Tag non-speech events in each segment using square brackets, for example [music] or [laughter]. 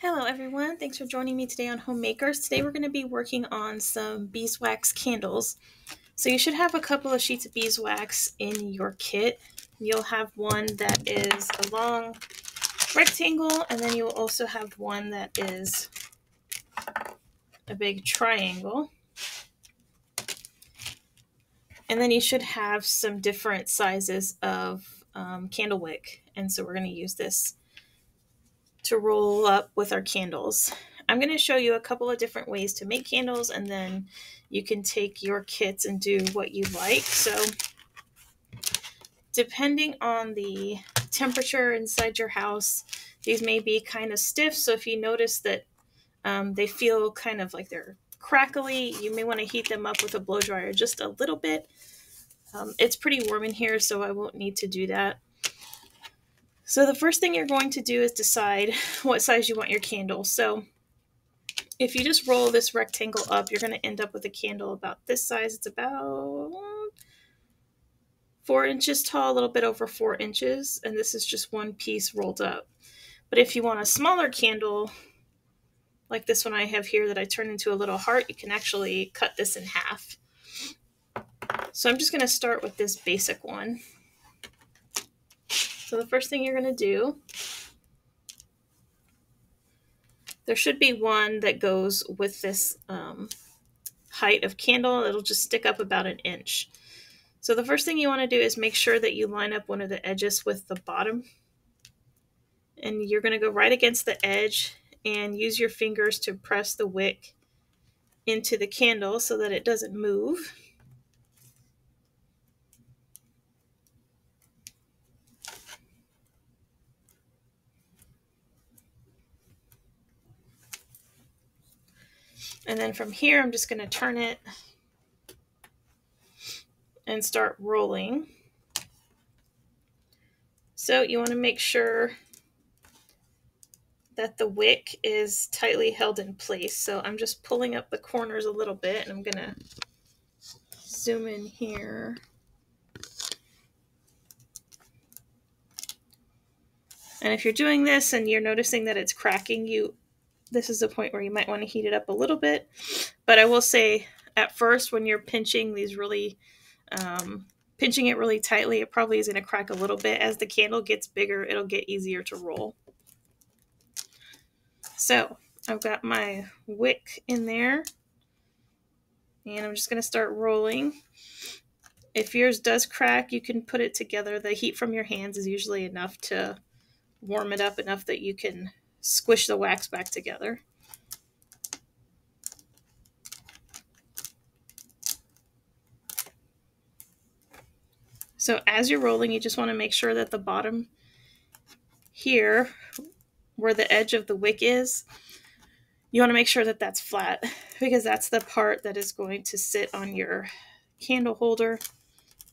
Hello everyone, thanks for joining me today on Homemakers. Today we're going to be working on some beeswax candles. So you should have a couple of sheets of beeswax in your kit. You'll have one that is a long rectangle and then you'll also have one that is a big triangle. And then you should have some different sizes of um, candle wick. And so we're going to use this to roll up with our candles. I'm going to show you a couple of different ways to make candles and then you can take your kits and do what you like. So depending on the temperature inside your house, these may be kind of stiff. So if you notice that um, they feel kind of like they're crackly, you may want to heat them up with a blow dryer just a little bit. Um, it's pretty warm in here, so I won't need to do that. So the first thing you're going to do is decide [laughs] what size you want your candle. So if you just roll this rectangle up, you're going to end up with a candle about this size. It's about four inches tall, a little bit over four inches, and this is just one piece rolled up. But if you want a smaller candle, like this one I have here that I turned into a little heart, you can actually cut this in half. So I'm just going to start with this basic one. So the first thing you're going to do, there should be one that goes with this um, height of candle. It'll just stick up about an inch. So the first thing you want to do is make sure that you line up one of the edges with the bottom. And you're going to go right against the edge and use your fingers to press the wick into the candle so that it doesn't move. And then from here, I'm just going to turn it and start rolling. So you want to make sure that the wick is tightly held in place. So I'm just pulling up the corners a little bit and I'm going to zoom in here. And if you're doing this and you're noticing that it's cracking, you this is a point where you might want to heat it up a little bit. But I will say at first when you're pinching these really, um, pinching it really tightly, it probably is going to crack a little bit. As the candle gets bigger, it'll get easier to roll. So I've got my wick in there and I'm just going to start rolling. If yours does crack, you can put it together. The heat from your hands is usually enough to warm it up enough that you can squish the wax back together. So as you're rolling, you just want to make sure that the bottom here, where the edge of the wick is, you want to make sure that that's flat because that's the part that is going to sit on your candle holder.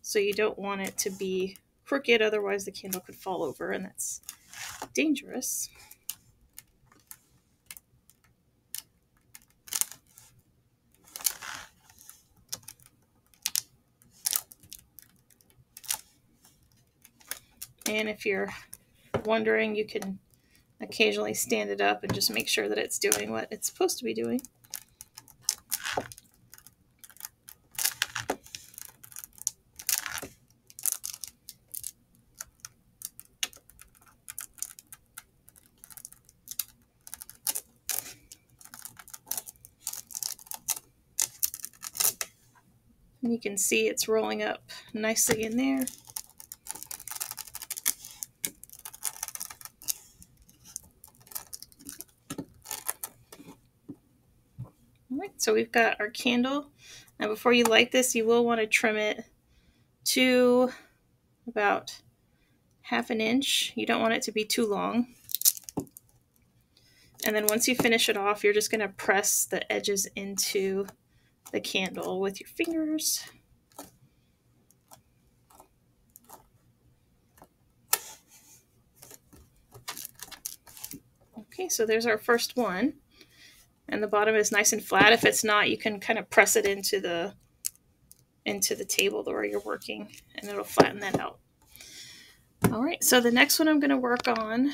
So you don't want it to be crooked, otherwise the candle could fall over and that's dangerous. And if you're wondering, you can occasionally stand it up and just make sure that it's doing what it's supposed to be doing. And you can see it's rolling up nicely in there. So we've got our candle. Now before you light this, you will want to trim it to about half an inch. You don't want it to be too long. And then once you finish it off, you're just going to press the edges into the candle with your fingers. Okay, so there's our first one and the bottom is nice and flat. If it's not, you can kind of press it into the into the table where you're working and it'll flatten that out. All right, so the next one I'm going to work on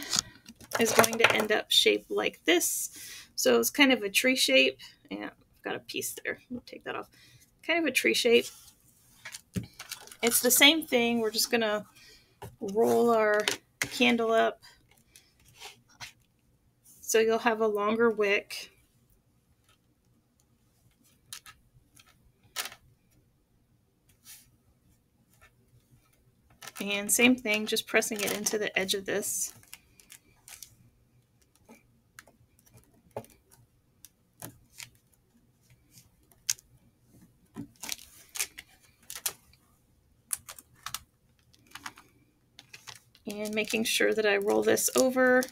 is going to end up shaped like this. So it's kind of a tree shape. And I've got a piece there. Take that off. Kind of a tree shape. It's the same thing. We're just going to roll our candle up. So you'll have a longer wick. And same thing, just pressing it into the edge of this. And making sure that I roll this over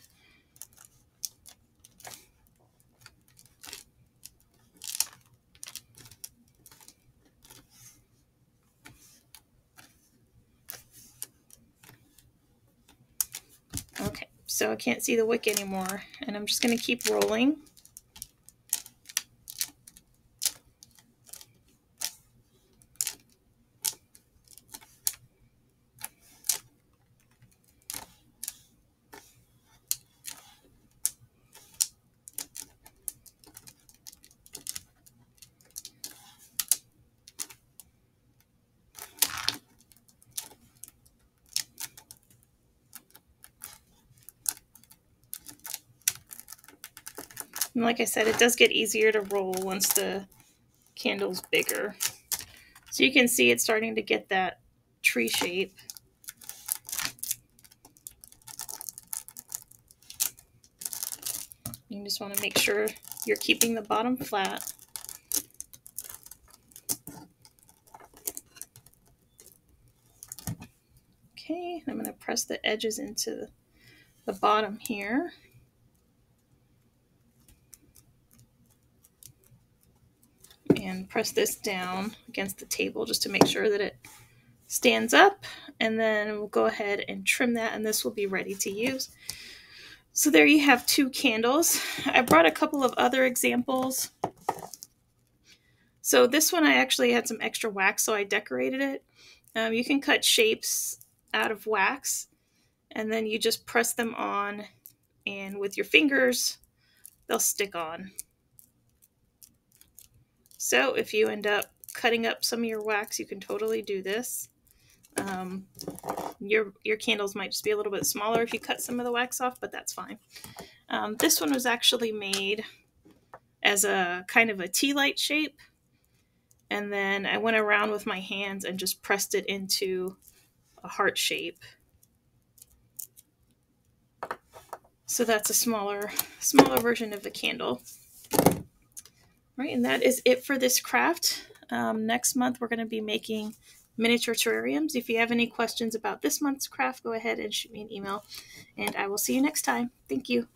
so I can't see the wick anymore. And I'm just going to keep rolling. And like I said, it does get easier to roll once the candle's bigger. So you can see it's starting to get that tree shape. You just want to make sure you're keeping the bottom flat. Okay, I'm going to press the edges into the bottom here. And press this down against the table just to make sure that it stands up and then we'll go ahead and trim that and this will be ready to use. So there you have two candles. I brought a couple of other examples. So this one I actually had some extra wax so I decorated it. Um, you can cut shapes out of wax and then you just press them on and with your fingers they'll stick on. So if you end up cutting up some of your wax, you can totally do this. Um, your, your candles might just be a little bit smaller if you cut some of the wax off, but that's fine. Um, this one was actually made as a kind of a tea light shape. And then I went around with my hands and just pressed it into a heart shape. So that's a smaller, smaller version of the candle. Right, and that is it for this craft. Um, next month, we're going to be making miniature terrariums. If you have any questions about this month's craft, go ahead and shoot me an email, and I will see you next time. Thank you.